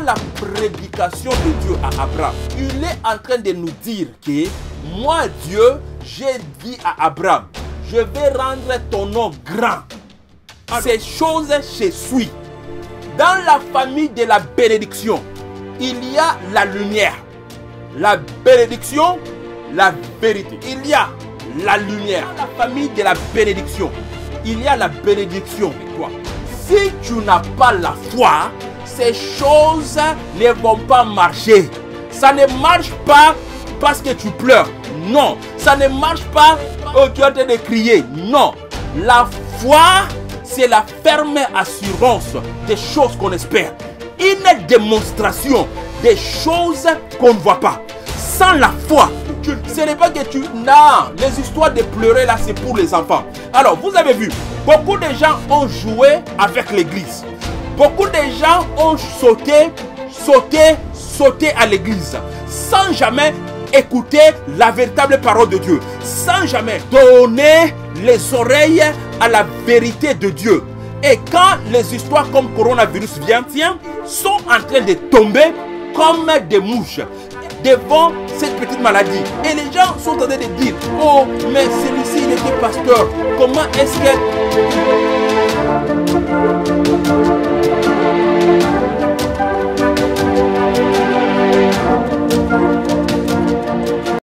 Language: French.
la prédication de Dieu à Abraham, il est en train de nous dire que moi, Dieu, j'ai dit à Abraham, je vais rendre ton nom grand. Ces choses, je suis. Dans la famille de la bénédiction, il y a la lumière, la bénédiction, la vérité. Il y a la lumière. Dans la famille de la bénédiction, il y a la bénédiction. Toi. Si tu n'as pas la foi, ces choses ne vont pas marcher. Ça ne marche pas parce que tu pleures. Non. Ça ne marche pas oh, tu es de crier. Non. La foi, c'est la ferme assurance des choses qu'on espère. Une démonstration des choses qu'on ne voit pas. Sans la foi, ce n'est pas que tu... Non, les histoires de pleurer là, c'est pour les enfants. Alors, vous avez vu, beaucoup de gens ont joué avec l'église. Beaucoup de gens ont sauté, sauté, sauté à l'église. Sans jamais écouter la véritable parole de Dieu. Sans jamais donner les oreilles à la vérité de Dieu. Et quand les histoires comme coronavirus viennent, tiens, sont en train de tomber comme des mouches devant cette petite maladie. Et les gens sont en train de dire, oh, mais celui-ci, il était pasteur. Comment est-ce que...